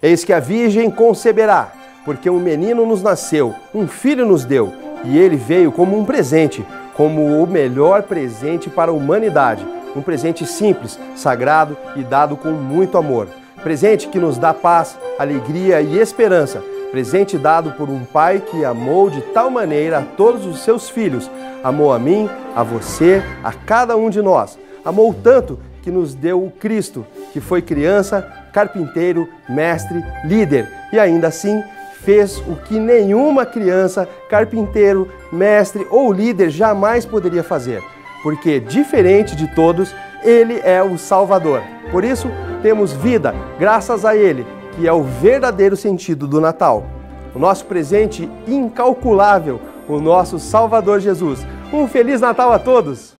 Eis que a Virgem conceberá, porque um menino nos nasceu, um filho nos deu, e ele veio como um presente, como o melhor presente para a humanidade. Um presente simples, sagrado e dado com muito amor. Presente que nos dá paz, alegria e esperança. Presente dado por um pai que amou de tal maneira a todos os seus filhos. Amou a mim, a você, a cada um de nós. Amou tanto que nos deu o Cristo, que foi criança, carpinteiro, mestre, líder e ainda assim fez o que nenhuma criança, carpinteiro, mestre ou líder jamais poderia fazer, porque diferente de todos, ele é o Salvador. Por isso, temos vida graças a ele, que é o verdadeiro sentido do Natal. O nosso presente incalculável, o nosso Salvador Jesus. Um feliz Natal a todos!